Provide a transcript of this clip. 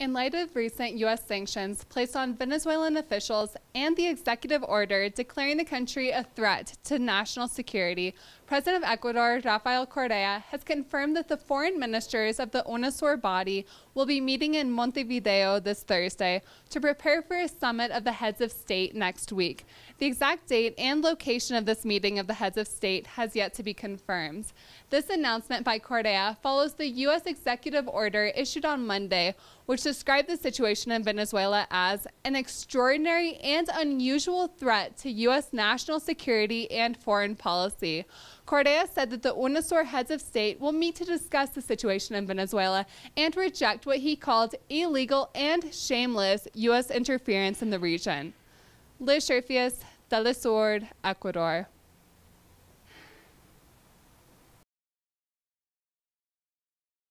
In light of recent U.S. sanctions placed on Venezuelan officials and the executive order declaring the country a threat to national security, President of Ecuador, Rafael Correa, has confirmed that the foreign ministers of the UNASUR body will be meeting in Montevideo this Thursday to prepare for a summit of the heads of state next week. The exact date and location of this meeting of the heads of state has yet to be confirmed. This announcement by Correa follows the U.S. executive order issued on Monday, which described the situation in Venezuela as an extraordinary and unusual threat to U.S. national security and foreign policy. Correa said that the UNASUR heads of state will meet to discuss the situation in Venezuela and reject what he called illegal and shameless U.S. interference in the region. Liz Scherffius, Telesur, Ecuador.